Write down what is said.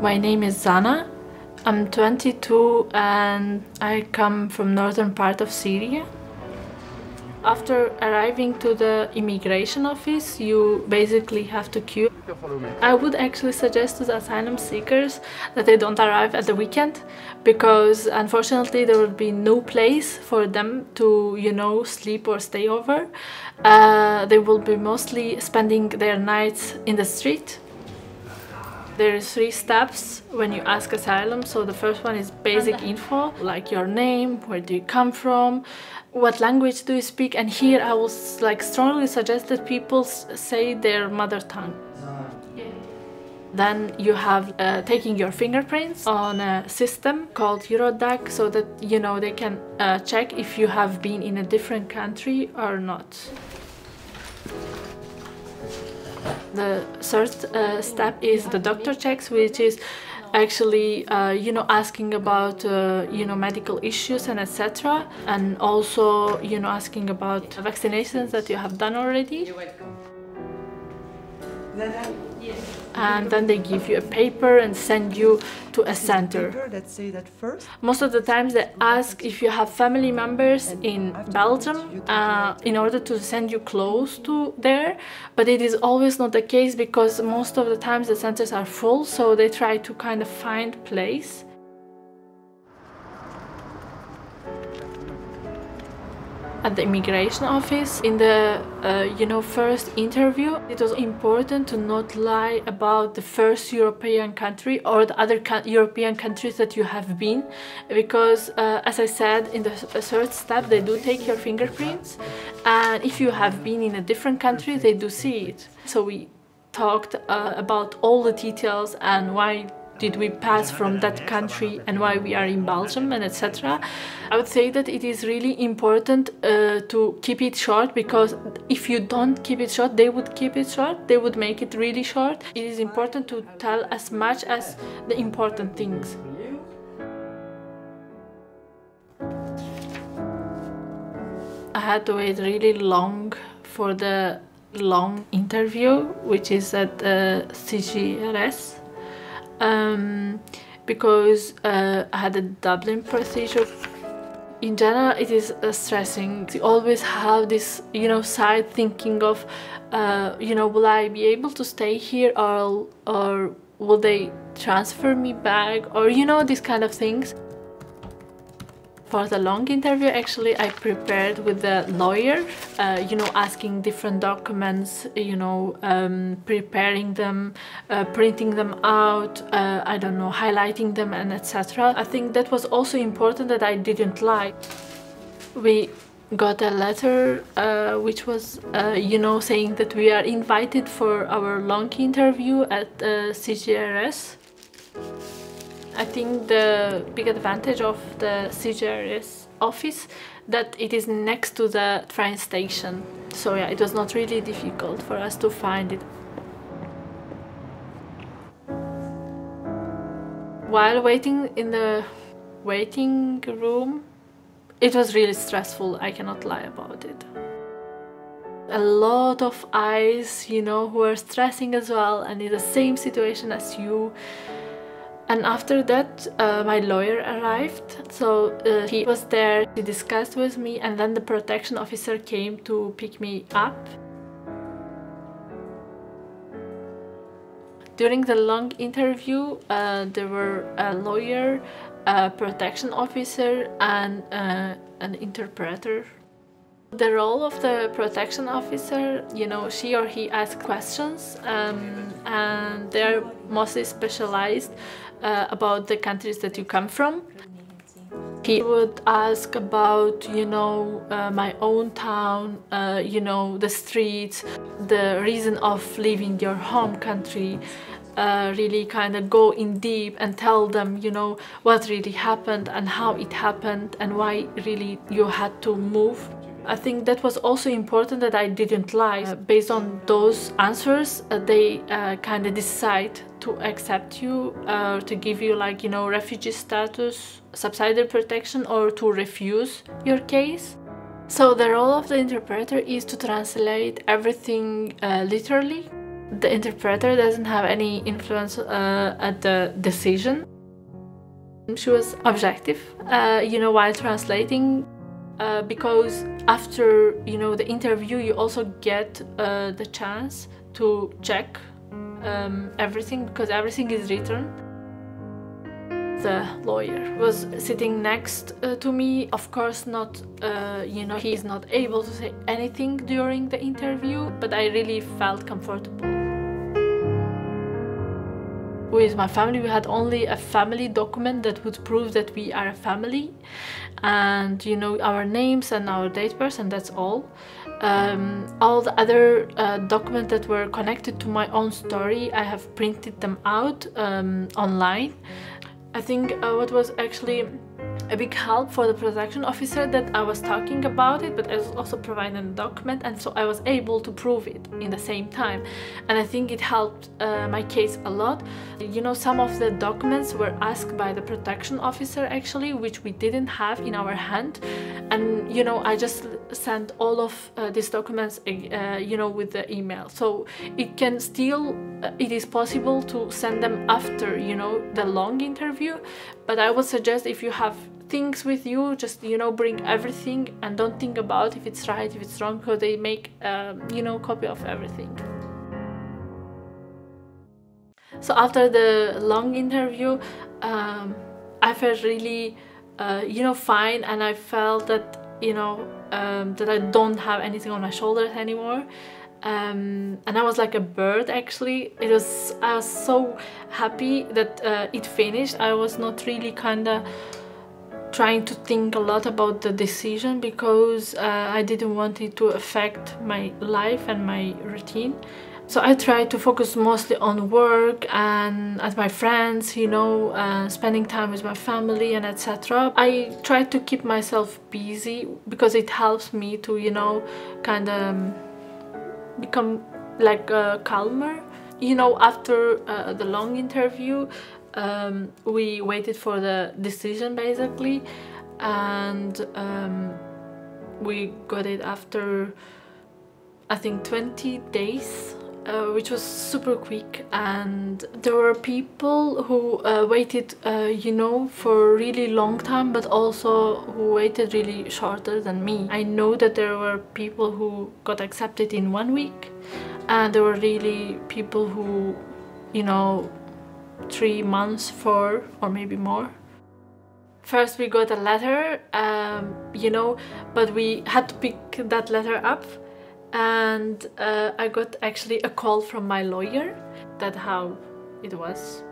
My name is Zana. I'm 22 and I come from northern part of Syria. After arriving to the immigration office, you basically have to queue. I would actually suggest to the asylum seekers that they don't arrive at the weekend because unfortunately there will be no place for them to, you know, sleep or stay over. Uh, they will be mostly spending their nights in the street there are three steps when you ask asylum. So the first one is basic info, like your name, where do you come from, what language do you speak, and here I will like strongly suggest that people say their mother tongue. Then you have uh, taking your fingerprints on a system called Eurodac so that you know they can uh, check if you have been in a different country or not. The third uh, step is the doctor checks, which is actually uh, you know asking about uh, you know medical issues and etc and also you know asking about vaccinations that you have done already and then they give you a paper and send you to a center. Most of the times they ask if you have family members in Belgium uh, in order to send you close to there, but it is always not the case because most of the times the centers are full, so they try to kind of find place. At the immigration office in the uh, you know first interview. It was important to not lie about the first european country or the other european countries that you have been because uh, as i said in the third step they do take your fingerprints and if you have been in a different country they do see it. So we talked uh, about all the details and why did we pass from that country and why we are in Belgium and etc. I would say that it is really important uh, to keep it short because if you don't keep it short, they would keep it short, they would make it really short. It is important to tell as much as the important things. I had to wait really long for the long interview, which is at uh, CGRS um, because uh, I had a Dublin procedure. In general, it is uh, stressing. You always have this, you know, side thinking of, uh, you know, will I be able to stay here or, or will they transfer me back or, you know, these kind of things. For the long interview, actually, I prepared with the lawyer, uh, you know, asking different documents, you know, um, preparing them, uh, printing them out, uh, I don't know, highlighting them and etc. I think that was also important that I didn't lie. We got a letter uh, which was, uh, you know, saying that we are invited for our long interview at uh, CGRS. I think the big advantage of the CGRS office that it is next to the train station. So yeah, it was not really difficult for us to find it. While waiting in the waiting room, it was really stressful, I cannot lie about it. A lot of eyes, you know, who are stressing as well and in the same situation as you. And after that, uh, my lawyer arrived. So uh, he was there, he discussed with me, and then the protection officer came to pick me up. During the long interview, uh, there were a lawyer, a protection officer, and uh, an interpreter the role of the protection officer, you know, she or he asks questions um, and they're mostly specialized uh, about the countries that you come from. He would ask about, you know, uh, my own town, uh, you know, the streets, the reason of leaving your home country, uh, really kind of go in deep and tell them, you know, what really happened and how it happened and why really you had to move. I think that was also important that I didn't lie. Uh, based on those answers, uh, they uh, kind of decide to accept you, uh, to give you like, you know, refugee status, subsidiary protection or to refuse your case. So the role of the interpreter is to translate everything uh, literally The interpreter doesn't have any influence uh, at the decision. She was objective, you know, while translating. Uh, because after you know the interview you also get uh, the chance to check um, everything because everything is written. The lawyer was sitting next uh, to me. Of course not uh, you know he's not able to say anything during the interview but i really felt comfortable with my family. We had only a family document that would prove that we are a family and you know our names and our date birth and that's all. Um, all the other uh, documents that were connected to my own story I have printed them out um, online. I think uh, what was actually a big help for the protection officer that I was talking about it but I was also providing a document and so I was able to prove it in the same time. And I think it helped uh, my case a lot. You know some of the documents were asked by the protection officer actually which we didn't have in our hand. And you know I just sent all of uh, these documents uh, you know with the email. So it can still uh, it is possible to send them after you know the long interview but I would suggest if you have things with you just you know bring everything and don't think about if it's right if it's wrong because they make um, you know copy of everything. So after the long interview um, I felt really uh, you know fine and I felt that you know um, that I don't have anything on my shoulders anymore. Um, and I was like a bird actually. It was I was so happy that uh, it finished. I was not really kind of trying to think a lot about the decision because uh, I didn't want it to affect my life and my routine. So I tried to focus mostly on work and at my friends, you know, uh, spending time with my family and etc. I tried to keep myself busy because it helps me to, you know, kind of um, become like uh, calmer. You know, after uh, the long interview, um, we waited for the decision basically and um, we got it after I think 20 days uh, which was super quick. And there were people who uh, waited uh, you know for a really long time but also who waited really shorter than me. I know that there were people who got accepted in one week and there were really people who you know three months, four or maybe more. First we got a letter, um, you know, but we had to pick that letter up and uh, I got actually a call from my lawyer. That how it was.